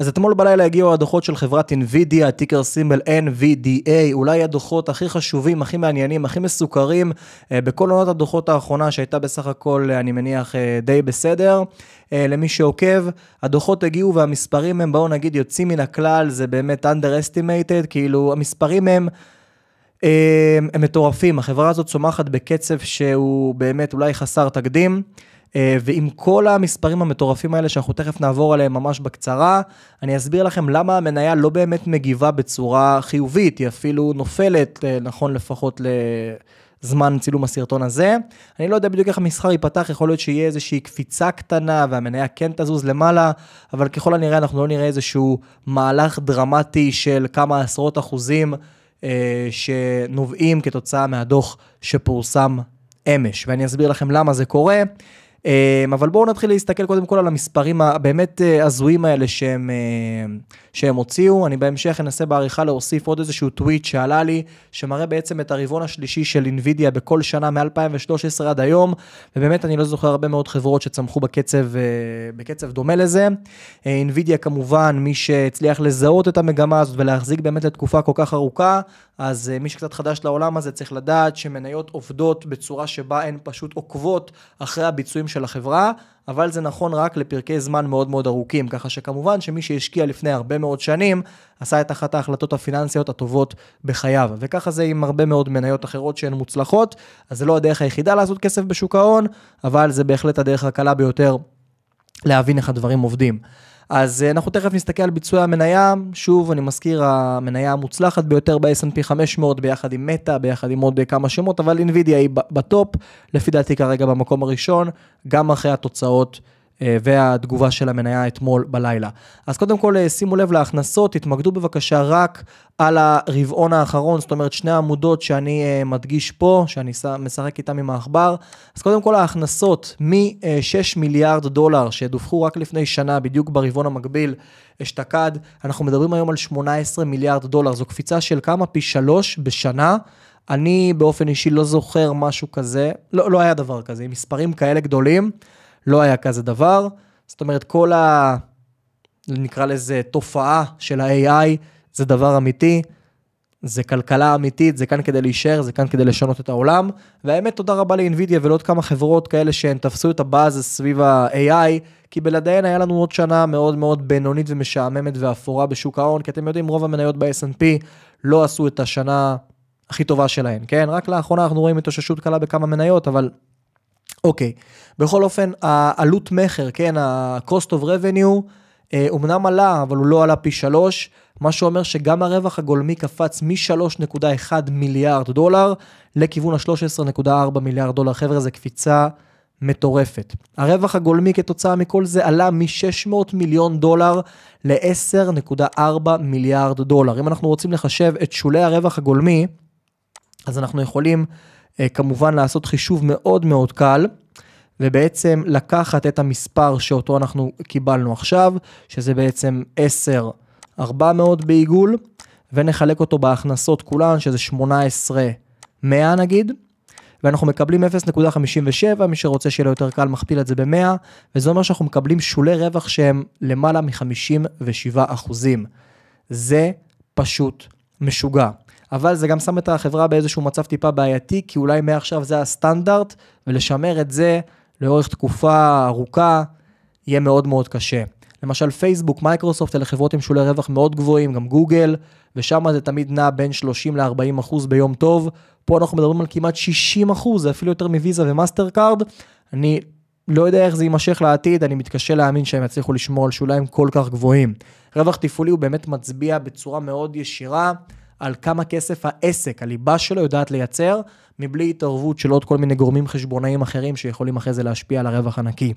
אז אתמול בלילה הגיעו הדוחות של חברת NVIDIA, טיקר סימבל NVDA, אולי הדוחות הכי חשובים, הכי מעניינים, הכי מסוכרים אה, בכל עונות הדוחות האחרונה שהייתה בסך הכל, אני מניח, אה, די בסדר. אה, למי שעוקב, הדוחות הגיעו והמספרים הם, בואו נגיד, יוצאים מן הכלל, זה באמת underestimated, כאילו המספרים הם... הם מטורפים, החברה הזאת צומחת בקצב שהוא באמת אולי חסר תקדים. אה, ועם כל המספרים המטורפים האלה שאנחנו תכף נעבור עליהם ממש בקצרה, אני אסביר לכם למה המניה לא באמת מגיבה בצורה חיובית, היא אפילו נופלת, אה, נכון לפחות לזמן צילום הסרטון הזה. אני לא יודע בדיוק איך המסחר ייפתח, יכול להיות שיהיה איזושהי קפיצה קטנה והמניה כן תזוז למעלה, אבל ככל הנראה אנחנו לא נראה איזשהו מהלך דרמטי של כמה עשרות אחוזים שנובעים כתוצאה מהדוח שפורסם אמש, ואני אסביר לכם למה זה קורה. אמ, אבל בואו נתחיל להסתכל קודם כל על המספרים הבאמת אה, הזויים האלה שהם, אה, שהם הוציאו. אני בהמשך אנסה בעריכה להוסיף עוד איזשהו טוויט שעלה לי, שמראה בעצם את הרבעון השלישי של אינווידיה בכל שנה מ-2013 עד היום, ובאמת אני לא זוכר הרבה מאוד חברות שצמחו בקצב, אה, בקצב דומה לזה. אינווידיה כמובן, מי שהצליח לזהות את המגמה הזאת ולהחזיק באמת לתקופה כל כך ארוכה, אז מי שקצת חדש לעולם הזה צריך לדעת שמניות עובדות בצורה שבה הן פשוט עוקבות אחרי הביצועים של החברה, אבל זה נכון רק לפרקי זמן מאוד מאוד ארוכים, ככה שכמובן שמי שהשקיע לפני הרבה מאוד שנים, עשה את אחת ההחלטות הפיננסיות הטובות בחייו, וככה זה עם הרבה מאוד מניות אחרות שהן מוצלחות, אז זה לא הדרך היחידה לעשות כסף בשוק ההון, אבל זה בהחלט הדרך הקלה ביותר להבין איך הדברים עובדים. אז אה, אנחנו תכף נסתכל על ביצועי המניה, שוב, אני מזכיר, המניה המוצלחת ביותר ב-S&P 500 ביחד עם מטא, ביחד עם עוד כמה שמות, אבל NVIDIA היא בטופ, לפי דעתי כרגע במקום הראשון, גם אחרי התוצאות והתגובה של המניה אתמול בלילה. אז קודם כל אה, שימו לב להכנסות, תתמקדו בבקשה רק על הרבעון האחרון, זאת אומרת שני העמודות שאני אה, מדגיש פה, שאני משחק איתם עם העכבר. אז קודם כל ההכנסות מ-6 מיליארד דולר שדווחו רק לפני שנה, בדיוק ברבעון המקביל אשתקד, אנחנו מדברים היום על 18 מיליארד דולר, זו קפיצה של כמה? פי שלוש בשנה. אני באופן אישי לא זוכר משהו כזה, לא, לא היה דבר כזה, עם מספרים כאלה גדולים. לא היה כזה דבר. זאת אומרת, כל ה... נקרא לזה תופעה של ה-AI, זה דבר אמיתי, זה כלכלה אמיתית, זה כאן כדי להישאר, זה כאן כדי לשנות את העולם. והאמת, תודה רבה לאינווידיה ולעוד כמה חברות כאלה שהן תפסו את הבאז סביב ה-AI, כי בלעדיהן היה לנו עוד שנה מאוד מאוד בינונית ומשעממת ואפורה בשוק ההון, כי אתם יודעים, רוב המניות ב-S&P לא עשו את השנה הכי טובה שלהן, כן? רק לאחרונה אנחנו רואים התאוששות קלה בכמה מניות, אבל אוקיי, בכל אופן, העלות מכר, כן, ה-cost of revenue, אה, אומנם עלה, אבל הוא לא עלה פי שלוש, מה שאומר שגם הרווח הגולמי קפץ מ-3.1 מיליארד דולר לכיוון ה-13.4 מיליארד דולר. חבר'ה, זו קפיצה מטורפת. הרווח הגולמי כתוצאה מכל זה עלה מ-600 מיליון דולר ל-10.4 מיליארד דולר. אם אנחנו רוצים לחשב את שולי הרווח הגולמי, אז אנחנו יכולים אה, כמובן לעשות חישוב מאוד מאוד קל, ובעצם לקחת את המספר שאותו אנחנו קיבלנו עכשיו, שזה בעצם 10, 400 בעיגול, ונחלק אותו בהכנסות כולן, שזה 18, 100 נגיד, ואנחנו מקבלים 0.57, מי שרוצה שיהיה לו יותר קל מכפיל את זה ב-100, וזה אומר שאנחנו מקבלים שולי רווח שהם למעלה מ-57 אחוזים. זה פשוט משוגע. אבל זה גם שם את החברה באיזשהו מצב טיפה בעייתי, כי אולי מעכשיו זה הסטנדרט, ולשמר את זה לאורך תקופה ארוכה, יהיה מאוד מאוד קשה. למשל פייסבוק, מייקרוסופט, אלה חברות עם שולי רווח מאוד גבוהים, גם גוגל, ושם זה תמיד נע בין 30 ל-40 אחוז ביום טוב. פה אנחנו מדברים על כמעט 60 אחוז, זה אפילו יותר מוויזה ומאסטר קארד. אני לא יודע איך זה יימשך לעתיד, אני מתקשה להאמין שהם יצליחו לשמור על שוליים כל כך גבוהים. רווח תפעולי הוא באמת מצביע בצורה מאוד ישירה על כמה כסף העסק, הליבה שלו יודעת לייצר, מבלי התערבות של עוד כל מיני גורמים חשבונאיים אחרים שיכולים אחרי זה להשפיע על הרווח הנקי.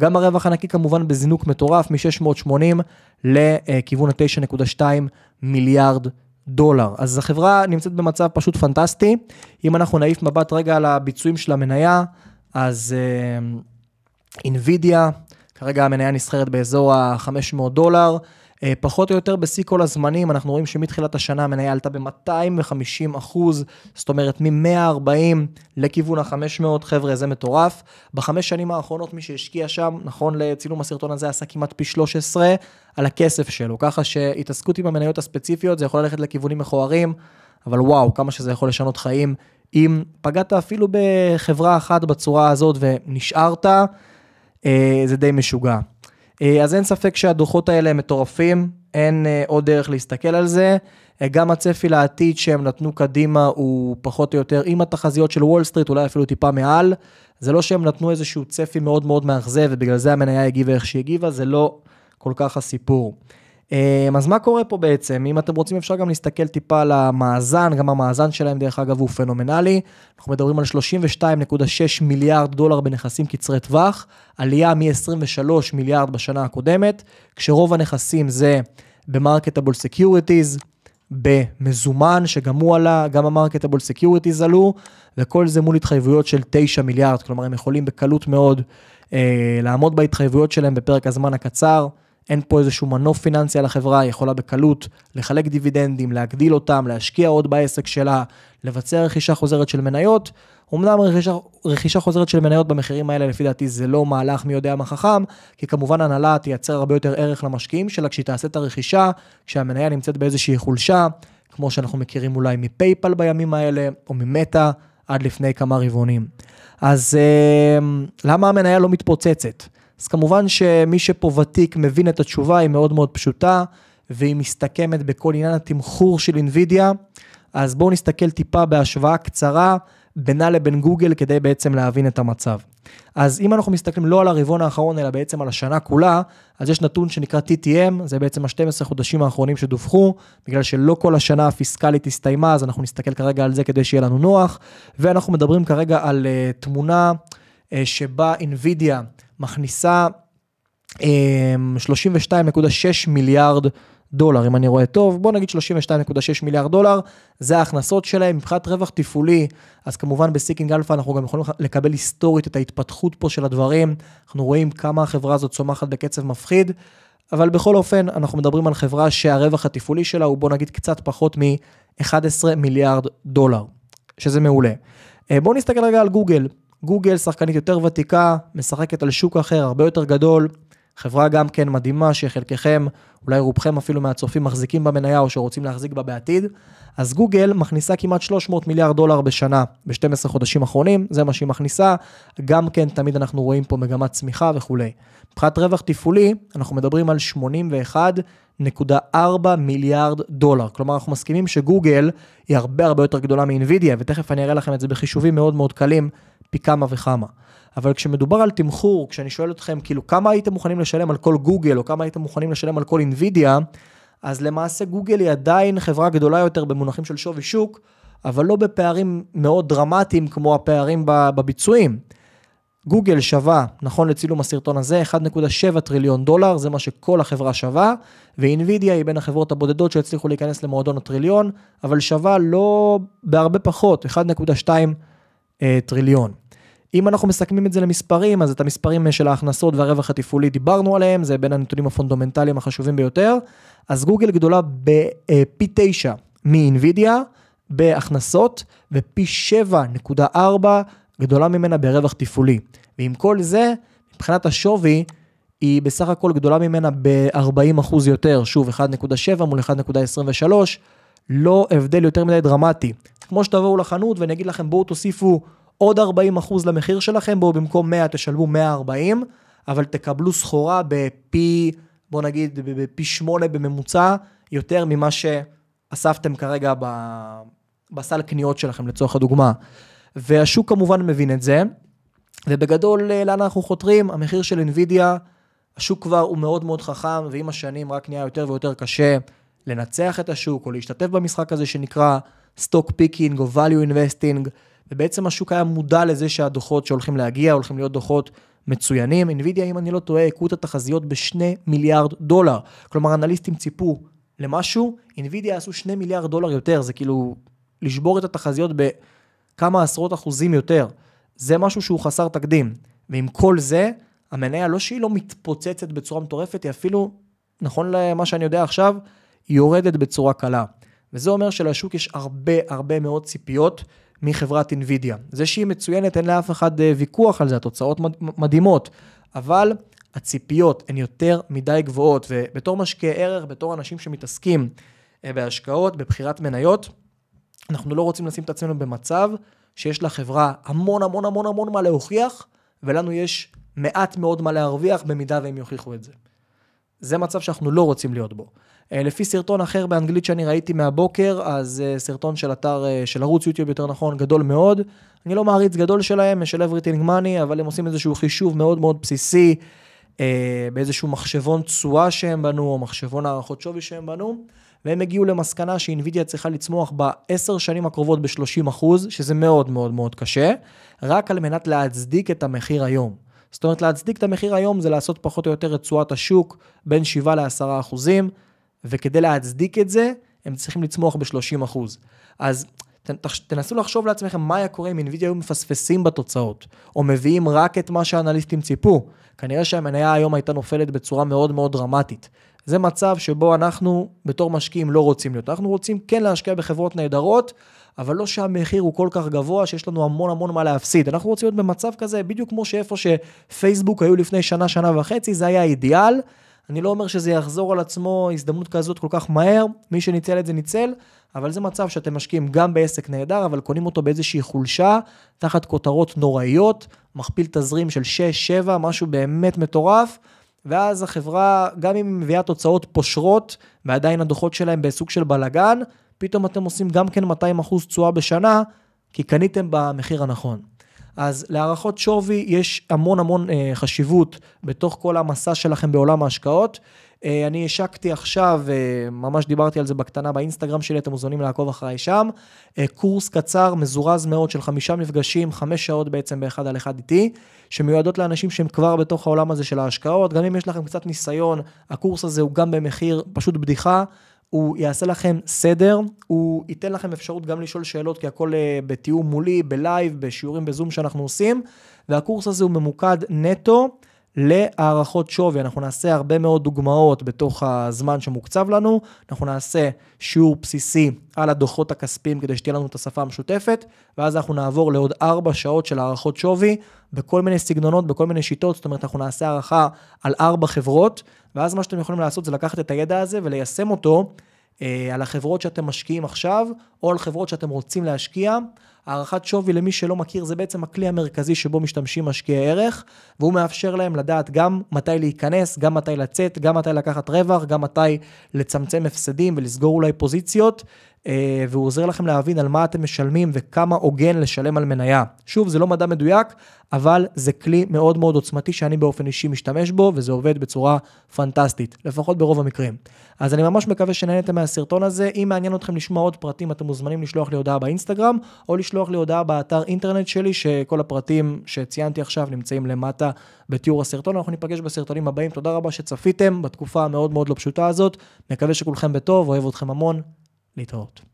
גם הרווח הנקי כמובן בזינוק מטורף מ-680 לכיוון ה-9.2 מיליארד דולר. אז החברה נמצאת במצב פשוט פנטסטי. אם אנחנו נעיף מבט רגע על הביצועים של המניה, אז אינווידיה, uh, כרגע המניה נסחרת באזור ה-500 דולר. אה, פחות או יותר בשיא כל הזמנים, אנחנו רואים שמתחילת השנה המניה עלתה ב-250 אחוז, זאת אומרת מ-140 לכיוון ה-500, חבר'ה, זה מטורף. בחמש שנים האחרונות מי שהשקיע שם, נכון לצילום הסרטון הזה, עשה כמעט פי 13 על הכסף שלו, ככה שהתעסקות עם המניות הספציפיות זה יכול ללכת לכיוונים מכוערים, אבל וואו, כמה שזה יכול לשנות חיים. אם פגעת אפילו בחברה אחת בצורה הזאת ונשארת, אה, זה די משוגע. אה, אז אין ספק שהדוחות האלה הם מטורפים, אין אה, עוד דרך להסתכל על זה. גם הצפי לעתיד שהם נתנו קדימה הוא פחות או יותר עם התחזיות של וול סטריט, אולי אפילו טיפה מעל. זה לא שהם נתנו איזשהו צפי מאוד מאוד מאכזב ובגלל זה המניה הגיבה איך שהיא הגיבה, זה לא כל כך הסיפור. אמ, אז מה קורה פה בעצם? אם אתם רוצים אפשר גם להסתכל טיפה על המאזן, גם המאזן שלהם דרך אגב הוא פנומנלי. אנחנו מדברים על 32.6 מיליארד דולר בנכסים קצרי טווח, עלייה מ-23 מיליארד בשנה הקודמת, כשרוב הנכסים זה ב marketable securities, במזומן, שגם הוא עלה, גם ה marketable securities עלו, וכל זה מול התחייבויות של 9 מיליארד, כלומר הם יכולים בקלות מאוד אה, לעמוד בהתחייבויות שלהם בפרק הזמן הקצר. אין פה איזשהו מנוף פיננסי על החברה, היא יכולה בקלות לחלק דיבידנדים, להגדיל אותם, להשקיע עוד בעסק שלה, לבצע רכישה חוזרת של מניות. אמנם רכישה, רכישה חוזרת של מניות במחירים האלה, לפי דעתי זה לא מהלך מי יודע מה חכם, כי כמובן הנהלה תייצר הרבה יותר ערך למשקיעים שלה כשהיא תעשה את הרכישה, כשהמניה נמצאת באיזושהי חולשה, כמו שאנחנו מכירים אולי מפייפל בימים האלה, או ממטא עד לפני כמה רבעונים. אז אה, למה המניה לא מתפוצצת? אז כמובן שמי שפה ותיק מבין את התשובה, היא מאוד מאוד פשוטה, והיא מסתכמת בכל עניין התמחור של NVIDIA. אז בואו נסתכל טיפה בהשוואה קצרה בינה לבין גוגל כדי בעצם להבין את המצב. אז אם אנחנו מסתכלים לא על הרבעון האחרון אלא בעצם על השנה כולה, אז יש נתון שנקרא TTM, זה בעצם ה-12 חודשים האחרונים שדווחו, בגלל שלא כל השנה הפיסקלית הסתיימה, אז אנחנו נסתכל כרגע על זה כדי שיהיה לנו נוח, ואנחנו מדברים כרגע על uh, תמונה שבה NVIDIA מכניסה 32.6 אמ, מיליארד דולר, אם אני רואה טוב, בוא נגיד 32.6 מיליארד דולר, זה ההכנסות שלהם מבחינת רווח תפעולי, אז כמובן ב Seeking Alpha אנחנו גם יכולים לקבל היסטורית את ההתפתחות פה של הדברים, אנחנו רואים כמה החברה הזאת צומחת בקצב מפחיד, אבל בכל אופן אנחנו מדברים על חברה שהרווח התפעולי שלה הוא בוא נגיד קצת פחות מ-11 מיליארד דולר, שזה מעולה. אה, בואו נסתכל רגע על גוגל, גוגל שחקנית יותר ותיקה, משחקת על שוק אחר, הרבה יותר גדול, חברה גם כן מדהימה שחלקכם, אולי רובכם אפילו מהצופים מחזיקים במניה או שרוצים להחזיק בה בעתיד. אז גוגל מכניסה כמעט 300 מיליארד דולר בשנה ב-12 חודשים אחרונים, זה מה שהיא מכניסה. גם כן תמיד אנחנו רואים פה מגמת צמיחה וכולי. מבחינת רווח תפעולי, אנחנו מדברים על 81.4 מיליארד דולר. כלומר, אנחנו מסכימים שגוגל היא הרבה הרבה יותר גדולה מאינווידיה, ותכף אני אראה לכם את זה בחישובים מאוד מאוד קלים פי כמה וכמה. אבל כשמדובר על תמחור, כשאני שואל אתכם, כאילו, כמה הייתם מוכנים לשלם על כל גוגל, או כמה הייתם מוכנים לשלם על כל אינווידיה, אז למעשה גוגל היא עדיין חברה גדולה יותר במונחים של שווי שוק, אבל לא בפערים מאוד דרמטיים כמו הפערים בביצועים. גוגל שווה, נכון לצילום הסרטון הזה, 1.7 טריליון דולר, זה מה שכל החברה שווה, ואנבידיה היא בין החברות הבודדות שהצליחו להיכנס למועדון הטריליון, אבל שווה לא בהרבה פחות, 1.2 אה, טריליון. אם אנחנו מסכמים את זה למספרים, אז את המספרים של ההכנסות והרווח התפעולי דיברנו עליהם, זה בין הנתונים הפונדומנטליים החשובים ביותר. אז גוגל גדולה בפי 9 מ-NVIDIA בהכנסות, ופי 7.4 גדולה ממנה ברווח תפעולי. ועם כל זה, מבחינת השווי, היא בסך הכל גדולה ממנה ב-40% יותר, שוב 1.7 מול 1.23, לא הבדל יותר מדי דרמטי. כמו שתבואו לחנות ואני אגיד לכם בואו תוסיפו עוד 40 אחוז למחיר שלכם, בואו במקום 100 תשלמו 140, אבל תקבלו סחורה בפי, בואו נגיד, בפי 8 בממוצע, יותר ממה שאספתם כרגע ב... בסל קניות שלכם לצורך הדוגמה. והשוק כמובן מבין את זה, ובגדול לאן אנחנו חותרים? המחיר של NVIDIA, השוק כבר הוא מאוד מאוד חכם, ועם השנים רק נהיה יותר ויותר קשה לנצח את השוק, או להשתתף במשחק הזה שנקרא stock picking או value investing. ובעצם השוק היה מודע לזה שהדוחות שהולכים להגיע הולכים להיות דוחות מצוינים. NVIDIA, אם אני לא טועה, הכו את התחזיות בשני מיליארד דולר. כלומר, אנליסטים ציפו למשהו, NVIDIA עשו שני מיליארד דולר יותר, זה כאילו לשבור את התחזיות בכמה עשרות אחוזים יותר. זה משהו שהוא חסר תקדים. ועם כל זה, המניה לא שהיא לא מתפוצצת בצורה מטורפת, היא אפילו נכון למה שאני יודע עכשיו, יורדת בצורה קלה. וזה אומר שלשוק יש הרבה הרבה מאוד ציפיות מחברת NVIDIA. זה שהיא מצוינת, אין לאף אחד אה, ויכוח על זה, התוצאות מדהימות, אבל הציפיות הן יותר מדי גבוהות, ובתור משקיעי ערך, בתור אנשים שמתעסקים אה, בהשקעות, בבחירת מניות, אנחנו לא רוצים לשים את עצמנו במצב שיש לחברה המון המון המון המון מה להוכיח, ולנו יש מעט מאוד מה להרוויח במידה והם יוכיחו את זה. זה מצב שאנחנו לא רוצים להיות בו. אה, לפי סרטון אחר באנגלית שאני ראיתי מהבוקר, אז אה, סרטון של אתר, אה, של ערוץ יוטיוב יותר נכון, גדול מאוד. אני לא מעריץ גדול שלהם, של Everything Money, אבל הם עושים איזשהו חישוב מאוד מאוד בסיסי, באיזשהו מחשבון תשואה שהם בנו, או מחשבון הערכות שווי שהם בנו, והם הגיעו למסקנה שאינווידיה צריכה לצמוח בעשר שנים הקרובות ב-30 שזה מאוד מאוד מאוד קשה, רק על מנת להצדיק את המחיר היום. זאת אומרת, להצדיק את המחיר היום זה לעשות פחות או יותר את תשואת השוק בין 7 ל-10 אחוזים. וכדי להצדיק את זה, הם צריכים לצמוח ב-30%. אז תנסו לחשוב לעצמכם מה היה קורה אם NVIDIA היו מפספסים בתוצאות, או מביאים רק את מה שהאנליסטים ציפו. כנראה שהמניה היום הייתה נופלת בצורה מאוד מאוד דרמטית. זה מצב שבו אנחנו בתור משקיעים לא רוצים להיות. אנחנו רוצים כן להשקיע בחברות נהדרות, אבל לא שהמחיר הוא כל כך גבוה, שיש לנו המון המון מה להפסיד. אנחנו רוצים להיות במצב כזה, בדיוק כמו שאיפה שפייסבוק היו לפני שנה, שנה וחצי, זה היה האידיאל. אני לא אומר שזה יחזור על עצמו הזדמנות כזאת כל כך מהר, מי שניצל את זה ניצל, אבל זה מצב שאתם משקיעים גם בעסק נהדר, אבל קונים אותו באיזושהי חולשה, תחת כותרות נוראיות, מכפיל תזרים של 6-7, משהו באמת מטורף, ואז החברה, גם אם היא מביאה תוצאות פושרות, ועדיין הדוחות שלהם בסוג של בלאגן, פתאום אתם עושים גם כן 200% תשואה בשנה, כי קניתם במחיר הנכון. אז להערכות שווי יש המון המון אה, חשיבות בתוך כל המסע שלכם בעולם ההשקעות. אה, אני השקתי עכשיו, אה, ממש דיברתי על זה בקטנה באינסטגרם שלי, אתם מוזמנים לעקוב אחריי שם. אה, קורס קצר, מזורז מאוד של חמישה מפגשים, חמש שעות בעצם באחד על אחד איתי, שמיועדות לאנשים שהם כבר בתוך העולם הזה של ההשקעות. גם אם יש לכם קצת ניסיון, הקורס הזה הוא גם במחיר פשוט בדיחה. הוא יעשה לכם סדר, הוא ייתן לכם אפשרות גם לשאול שאלות, כי הכל אה, בתיאום מולי, בלייב, בשיעורים בזום שאנחנו עושים, והקורס הזה הוא ממוקד נטו להערכות שווי. אנחנו נעשה הרבה מאוד דוגמאות בתוך הזמן שמוקצב לנו, אנחנו נעשה שיעור בסיסי על הדוחות הכספיים כדי שתהיה לנו את השפה המשותפת, ואז אנחנו נעבור לעוד ארבע שעות של הערכות שווי בכל מיני סגנונות, בכל מיני שיטות, זאת אומרת אנחנו נעשה הערכה על ארבע חברות, ואז מה שאתם יכולים לעשות זה לקחת את הידע הזה וליישם אותו על החברות שאתם משקיעים עכשיו, או על חברות שאתם רוצים להשקיע. הערכת שווי למי שלא מכיר זה בעצם הכלי המרכזי שבו משתמשים משקיעי ערך, והוא מאפשר להם לדעת גם מתי להיכנס, גם מתי לצאת, גם מתי לקחת רווח, גם מתי לצמצם הפסדים ולסגור אולי פוזיציות, אה, והוא עוזר לכם להבין על מה אתם משלמים וכמה הוגן לשלם על מניה. שוב, זה לא מדע מדויק, אבל זה כלי מאוד מאוד עוצמתי שאני באופן אישי משתמש בו, וזה עובד בצורה פנטסטית, לפחות ברוב המקרים. אז אני ממש מקווה שנהנתם מהסרטון הזה. אם מעניין אתכם לשמוע עוד פרטים, אתם מוזמנים לשלוח לי הודעה באינסטגרם, או לשלוח לי הודעה באתר אינטרנט שלי, שכל הפרטים שציינתי עכשיו נמצאים למטה בתיאור הסרטון. אנחנו ניפגש בסרטונים הבאים. תודה רבה שצפיתם בתקופה המאוד מאוד לא פשוטה הזאת. מקווה שכולכם בטוב, אוהב אתכם המון. Little. torts.